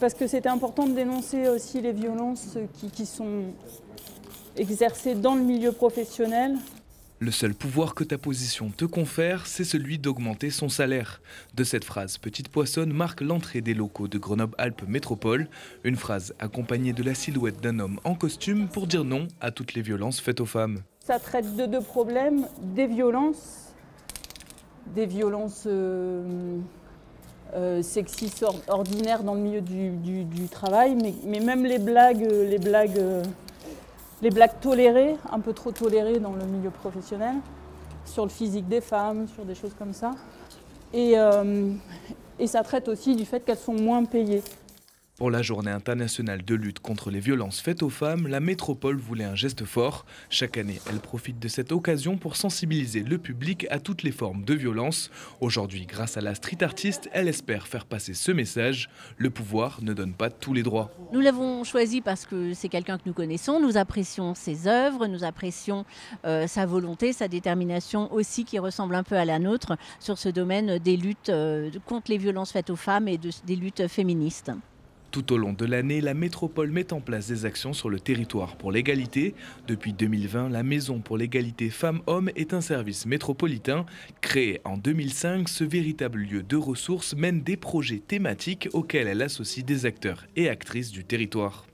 parce que c'était important de dénoncer aussi les violences qui, qui sont exercées dans le milieu professionnel. Le seul pouvoir que ta position te confère, c'est celui d'augmenter son salaire. De cette phrase, Petite Poissonne marque l'entrée des locaux de Grenoble-Alpes Métropole, une phrase accompagnée de la silhouette d'un homme en costume pour dire non à toutes les violences faites aux femmes. Ça traite de deux problèmes, des violences, des violences euh, euh, sexistes or- ordinaires dans le milieu du, travail, mais, même les blagues, euh, les blagues, euh, les blagues tolérées, un peu trop tolérées dans le milieu professionnel, sur le physique des femmes, sur des choses comme ça. Et, euh, et ça traite aussi du fait qu'elles sont moins payées. Pour la journée internationale de lutte contre les violences faites aux femmes, la métropole voulait un geste fort. Chaque année, elle profite de cette occasion pour sensibiliser le public à toutes les formes de violence. Aujourd'hui, grâce à la street artiste, elle espère faire passer ce message. Le pouvoir ne donne pas tous les droits. Nous l'avons choisi parce que c'est quelqu'un que nous connaissons, nous apprécions ses œuvres, nous apprécions euh, sa volonté, sa détermination aussi qui ressemble un peu à la nôtre sur ce domaine des luttes euh, contre les violences faites aux femmes et de- des luttes féministes. Tout au long de l'année, la métropole met en place des actions sur le territoire pour l'égalité. Depuis 2020, la Maison pour l'égalité femmes-hommes est un service métropolitain. Créé en 2005, ce véritable lieu de ressources mène des projets thématiques auxquels elle associe des acteurs et actrices du territoire.